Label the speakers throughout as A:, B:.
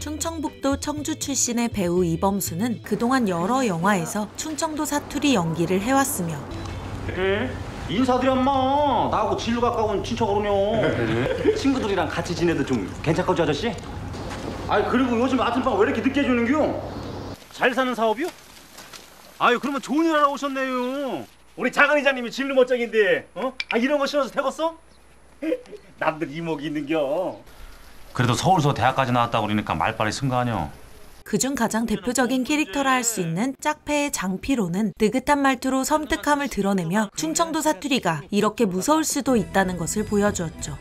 A: 충청북도 청주 출신의 배우 이범수는 그동안 여러 영화에서 충청도 사투리 연기를 해왔으며
B: 그래? 인사드려 엄마 나하고 진로 가까운 친척으로요 친구들이랑 같이 지내도 좀 괜찮겠지 아저씨? 아이 그리고 요즘 아침밥 왜 이렇게 늦게 주는겨? 잘 사는 사업이요? 아유 그러면 좋은 일 하러 오셨네요 우리 작은 이장님이 진로 멋쟁인데 어? 아 이런 거 신어서 되겠어? 남들 이목이 있는겨 그래도 서울서 대학까지 나왔다고 그러니까 말빨이 아니야
A: 그중 가장 대표적인 캐릭터라 할 수 있는 짝패의 장피로는 느긋한 말투로 섬뜩함을 드러내며 충청도 사투리가 이렇게 무서울 수도 있다는 것을 보여주었죠.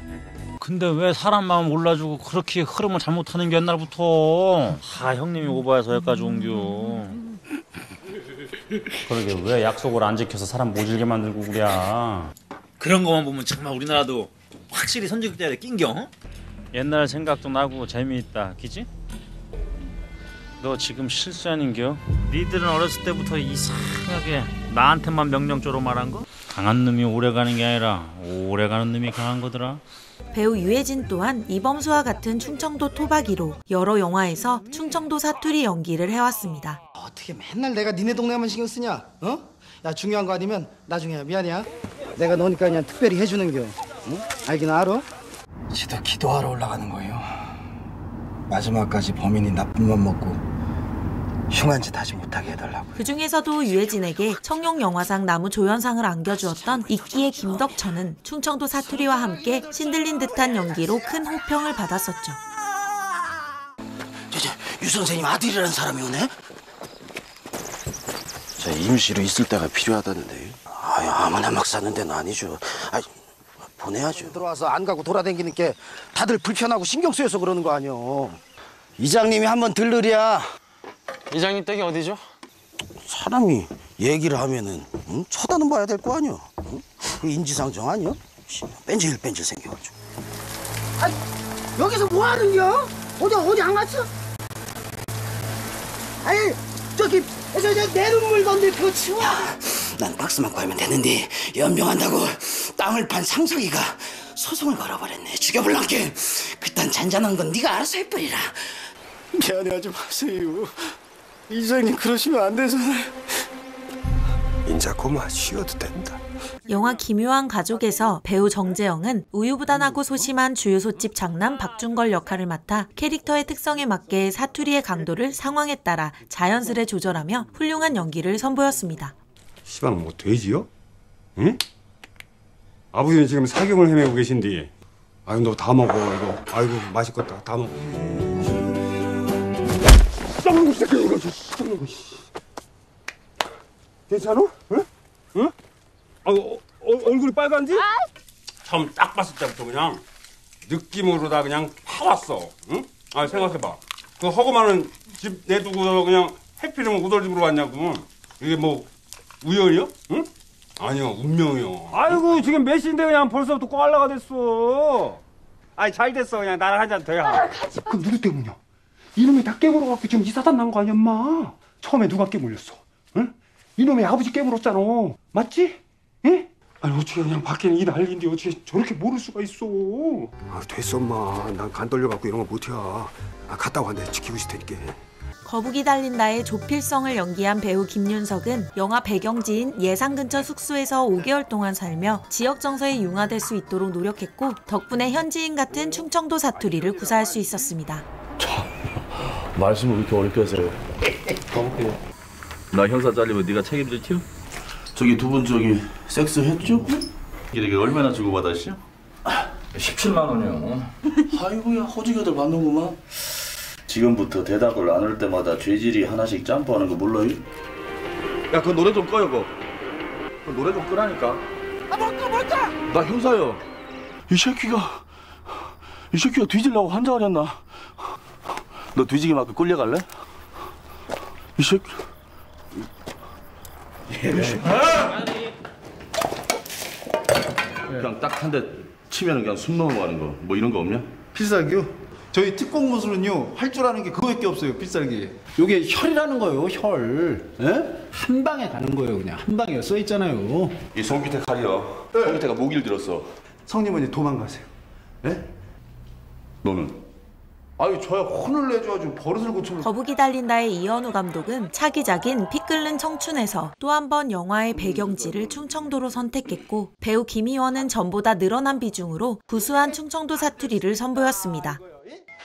C: 근데 왜 사람 마음 몰라주고 그렇게 흐름을 잘못하는 게 옛날부터 다 형님이 오바해서 여기까지 온겨 그러게 왜 약속을 안 지켜서 사람 모질게 만들고 그래
D: 그런 거만 보면 정말 우리나라도 확실히 선진국자에 낀겨. 어?
C: 옛날 생각도 나고 재미있다 기지? 너 지금 실수 아닌겨? 니들은 어렸을 때부터 이상하게 나한테만 명령조로 말한 거? 강한 놈이 오래가는 게 아니라 오래가는 놈이 강한 거더라
A: 배우 유해진 또한 이범수와 같은 충청도 토박이로 여러 영화에서 충청도 사투리 연기를 해왔습니다.
E: 어떻게 맨날 내가 니네 동네만 신경 쓰냐? 어? 야 중요한 거 아니면 나중에 미안이야. 내가 너니까 그냥 특별히 해주는 겨. 응? 알긴 알아? 지도 기도하러 올라가는 거예요. 마지막까지 범인이 나쁜 맘 먹고 흉한 짓 하지 못하게 해달라고.
A: 그 중에서도 유해진에게 청룡 영화상 나무 조연상을 안겨주었던 이끼의 김덕천은 충청도 사투리와 함께 신들린 듯한 연기로 큰 호평을 받았었죠.
E: 저 저 유 선생님 아들이라는 사람이 오네?
F: 저 임시로 있을 때가 필요하다는데.
E: 아유 아무나 막 사는 데는 아니죠. 아 보내야죠. 들어와서 안 가고 돌아다니는 게 다들 불편하고 신경 쓰여서 그러는 거 아니오. 이장님이 한번 들르랴.
F: 이장님 댁이 어디죠?
E: 사람이 얘기를 하면은 응? 쳐다는 봐야 될 거 아니야. 응? 그 인지상정 아니야? 씨, 뺀질뺀질 생겨가지고. 아 여기서 뭐 하는겨? 어디 어디 안 갔어? 아니 저기 저 저 내 눈물 건데 그거 치워. 난 박스만 구하면 되는데 연명한다고 땅을 판 상석이가 소송을 걸어버렸네. 죽여볼란게 그딴 잔잔한 건 네가 알아서 해버리라. 미안해하지 마세요. 이장님 그러시면 안 되잖아요.
F: 인자 고마 쉬어도 된다.
A: 영화 기묘한 가족에서 배우 정재영은 우유부단하고 소심한 주유소집 장남 박준걸 역할을 맡아 캐릭터의 특성에 맞게 사투리의 강도를 상황에 따라 자연스레 조절하며 훌륭한 연기를 선보였습니다.
G: 시방 뭐 돼지요? 응? 아버지는 지금 사경을 헤매고 계신디. 아유 너 다 먹어 이거. 아이고 맛있겠다 다 먹어. 쌍놈 새끼 이거 쌍놈 씨. 괜찮아? 응? 응? 아, 어, 어, 얼굴이 빨간지? 처음 딱 봤을 때부터 그냥 느낌으로 다 그냥 파왔어. 응? 아 생각해봐. 그 허구 많은 집 내두고 그냥 해피는 우덜집으로 왔냐고. 이게 뭐 우연이요? 응? 아니요 운명이요. 아이고 지금 몇 시인데 그냥 벌써부터 꼴라가 됐어. 아니 잘 됐어 그냥 나랑 한 잔더 해. 그럼 누구 때문이야? 이놈이 다 깨물어갖고 지금 이 사단 난 거 아니야 엄마? 처음에 누가 깨물렸어? 응? 이놈의 아버지 깨물었잖아. 맞지? 응? 아니 어떻게 그냥 밖에는 이 난리인데 어떻게 저렇게 모를 수가 있어? 아 됐어 엄마. 난 간 떨려갖고 이런 거 못해. 아 갔다 와 내가 지키고 있을 테니까.
A: 거북이 달린다의 조필성을 연기한 배우 김윤석은 영화 배경지인 예산 근처 숙소에서 5개월 동안 살며 지역 정서에 융화될 수 있도록 노력했고 덕분에 현지인 같은 충청도 사투리를 구사할 수 있었습니다.
H: 말씀을 왜 이렇게 어렵게 하세요? 나 형사 잘리면 네가 책임질 티요? 저기 두 분 저기 섹스 했죠? 이게 얼마나 주고받았시오?
I: 17만 원이요.
H: 아이고야 허지가들 받는구만 지금부터 대답을 안할 때마다 죄질이 하나씩 짬뽕하는 거 몰라요? 야그 노래 좀 꺼요 그거. 그 노래 좀 끄라니까. 아 뭘까 뭘까 나 형사요. 이 새끼가 이 새끼가 뒤질라고 환장을 했나? 너 뒤지기 맞고 끌려갈래? 이 새끼. 그냥 딱 한 대 치면 그냥 숨 넘어가는 거. 뭐 이런 거 없냐?
J: 필살기요? 저희 특공 무술은요 할 줄 아는 게 그거밖에 없어요 필살기 요게 혈이라는 거예요 혈 예? 한 방에 가는 거예요 그냥 한 방에 써 있잖아요
H: 이 손기태 칼이요 손기태가 모기를 들었어
J: 성님은 이제 도망가세요 예?
H: 너는?
J: 아유 저야 혼을 내줘가지고 버릇을 고쳐.
A: 거북이 달린다의 이현우 감독은 차기작인 피 끓는 청춘에서 또 한 번 영화의 배경지를 충청도로 선택했고 배우 김희원은 전보다 늘어난 비중으로 구수한 충청도 사투리를 선보였습니다.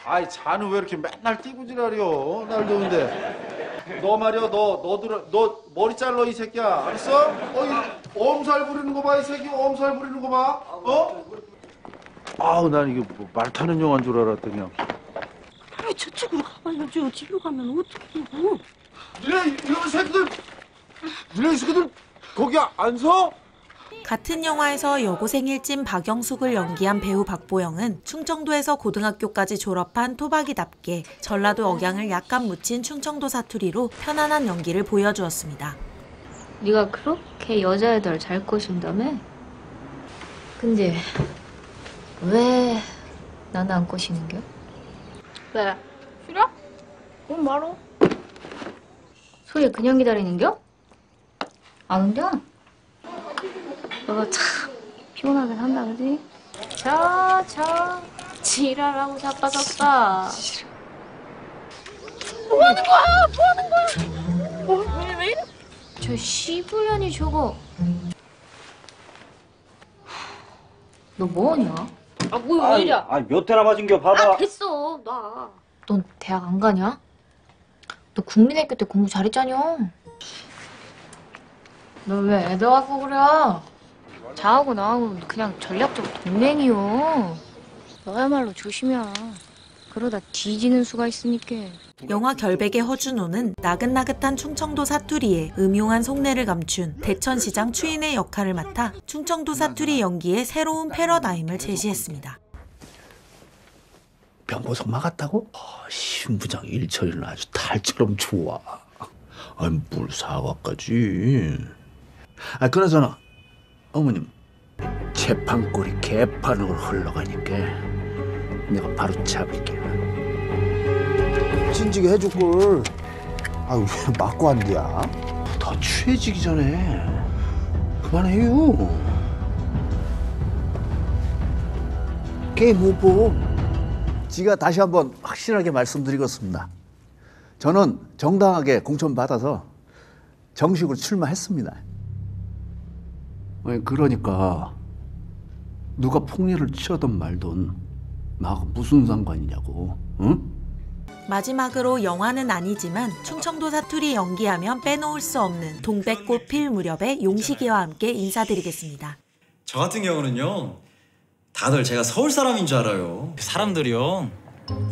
J: 아이 자는 왜 이렇게 맨날 뛰고 지랄이여 날 더운데. 너 말이야 너 너들 너 머리 잘라 이 새끼야 알았어? 어이 엄살 부리는 거 봐 이 새끼 엄살 부리는 거 봐. 어? 아우 난 이게 뭐말 타는 영화인 줄 알았더니.
K: 왜 저쪽으로 가봐야죠. 뒤로 가면 어떡해요.
J: 니네 이런 새끼들 니네 이 새끼들 거기 안 서?
A: 같은 영화에서 여고생 일진 박영숙을 연기한 배우 박보영은 충청도에서 고등학교까지 졸업한 토박이답게 전라도 억양을 약간 묻힌 충청도 사투리로 편안한 연기를 보여주었습니다.
L: 네가 그렇게 여자애들 잘 꼬신다며? 근데 왜 나는 안 꼬시는겨? 왜? 싫어? 뭔 말어? 소리 그냥 기다리는겨? 안 온겨? 너가 참 피곤하게 산다 그지? 저, 저 지랄하고 자빠졌다 뭐 하는 거야? 뭐 하는 거야? 뭐, 왜, 왜 이래? 저 시부연이 저거 너 뭐하냐? 아 뭐야 왜 이래?
B: 아몇 대나 맞은 겨 봐봐.
L: 아 됐어 나. 넌 대학 안 가냐? 너 국민학교 때 공부 잘했잖여. 너 왜 애들 갖고 그래? 자하고 나하고 그냥 전략적 동맹이요. 너야말로 조심해야. 그러다 뒤지는 수가 있으니까.
A: 영화 결백의 허준호는 나긋나긋한 충청도 사투리에 음흉한 속내를 감춘 대천시장 추인의 역할을 맡아 충청도 사투리 연기의 새로운 패러다임을 제시했습니다.
J: 병보석 막았다고? 아, 신부장 일처리는 아주 달처럼 좋아. 아, 물 사과까지. 아, 그나저나 어머님 재판골이 개판으로 흘러가니까 내가 바로 잡을게.
M: 진지게 해줄 걸. 아유 왜 맞고 한디야?
J: 더 취해지기 전에 그만해요.
M: 게임 후보. 지가 다시 한번 확실하게 말씀드리겠습니다. 저는 정당하게 공천 받아서 정식으로 출마했습니다.
J: 아니, 그러니까 누가 폭리를 치든 말든 나하고 무슨 상관이냐고. 응?
A: 마지막으로 영화는 아니지만 충청도 사투리 연기하면 빼놓을 수 없는 동백꽃 필 무렵의 용식이와 함께 인사드리겠습니다.
N: 저 같은 경우는요 다들 제가 서울 사람인 줄 알아요
D: 사람들이요.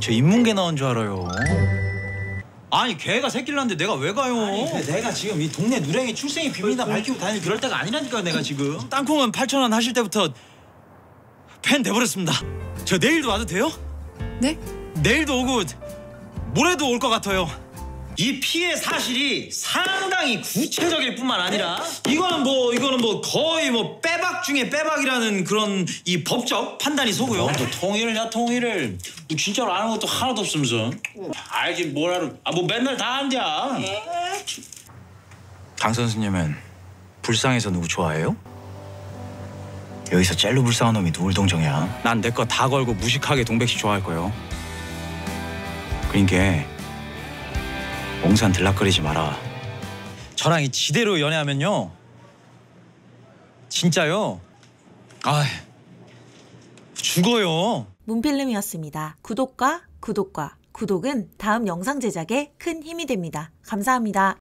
D: 저 인문계 나온 줄 알아요. 아니 걔가 새끼를 낳는데 내가 왜 가요?
N: 근데 내가 지금 이 동네 누랭이 출생이 비밀이나 밝히고 다닐 그럴 때가 아니라니까 내가 지금
D: 땅콩은 8천 원 하실 때부터 팬 돼버렸습니다. 저 내일도 와도 돼요?
O: 네?
D: 내일도 오고 모레도 올 것 같아요.
N: 이 피해 사실이 상당히 구체적일 뿐만 아니라 이거는 뭐 이거는 뭐 거의 뭐 빼박 중에 빼박이라는 그런 이 법적 판단이 서고요. 또 통일을 야 통일을 뭐 진짜로 아는 것도 하나도 없으면서 알긴 뭐라로 아뭐 맨날 다 안냐.
D: 강 선수님은 불쌍해서 누구 좋아해요? 여기서 젤로 불쌍한 놈이 누굴 동정이야? 난 내 거 다 걸고 무식하게 동백씨 좋아할 거요. 그러니까 옹산 들락거리지 마라. 저랑 이 지대로 연애하면요. 진짜요. 아 죽어요.
A: 문필름이었습니다. 구독과 구독과 구독은 다음 영상 제작에 큰 힘이 됩니다. 감사합니다.